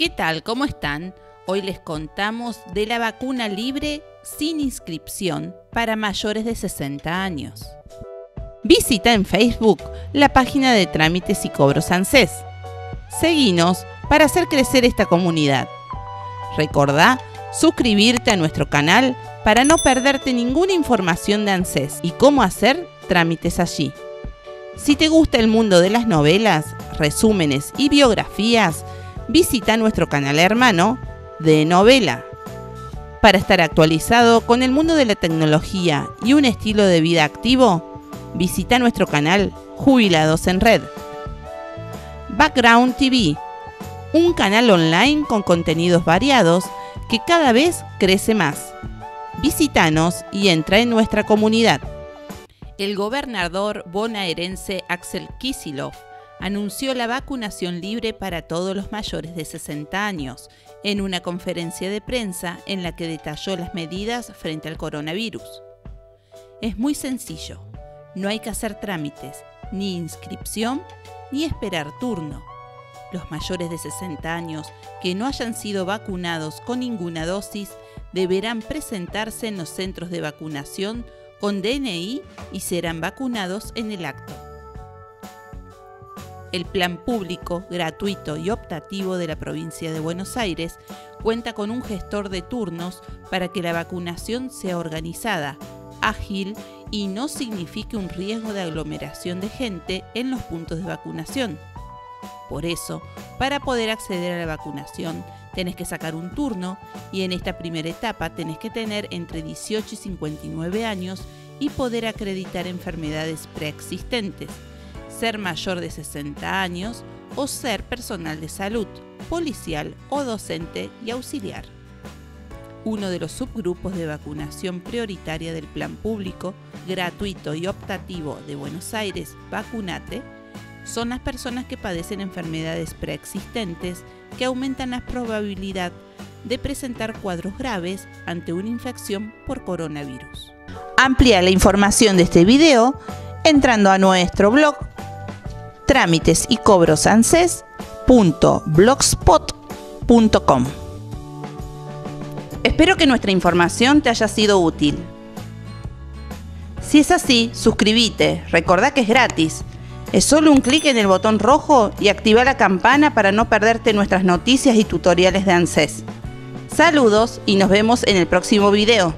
¿Qué tal? ¿Cómo están? Hoy les contamos de la vacuna libre sin inscripción para mayores de 60 años. Visita en Facebook la página de trámites y cobros ANSES. Seguinos para hacer crecer esta comunidad. Recordá suscribirte a nuestro canal para no perderte ninguna información de ANSES y cómo hacer trámites allí. Si te gusta el mundo de las novelas, resúmenes y biografías, visita nuestro canal hermano de novela. Para estar actualizado con el mundo de la tecnología y un estilo de vida activo, visita nuestro canal Jubilados en Red. Background TV, un canal online con contenidos variados que cada vez crece más. Visítanos y entra en nuestra comunidad. El gobernador bonaerense Axel Kisilov anunció la vacunación libre para todos los mayores de 60 años en una conferencia de prensa en la que detalló las medidas frente al coronavirus. Es muy sencillo, no hay que hacer trámites, ni inscripción, ni esperar turno. Los mayores de 60 años que no hayan sido vacunados con ninguna dosis deberán presentarse en los centros de vacunación con DNI y serán vacunados en el acto. El plan público, gratuito y optativo de la provincia de Buenos Aires cuenta con un gestor de turnos para que la vacunación sea organizada, ágil y no signifique un riesgo de aglomeración de gente en los puntos de vacunación. Por eso, para poder acceder a la vacunación, tenés que sacar un turno y en esta primera etapa tenés que tener entre 18 y 59 años y poder acreditar enfermedades preexistentes ser mayor de 60 años o ser personal de salud, policial o docente y auxiliar. Uno de los subgrupos de vacunación prioritaria del plan público, gratuito y optativo de Buenos Aires, Vacunate, son las personas que padecen enfermedades preexistentes que aumentan la probabilidad de presentar cuadros graves ante una infección por coronavirus. Amplía la información de este video entrando a nuestro blog trámites y cobros. Espero que nuestra información te haya sido útil. Si es así, suscríbete, recordá que es gratis. Es solo un clic en el botón rojo y activa la campana para no perderte nuestras noticias y tutoriales de ANSES. Saludos y nos vemos en el próximo video.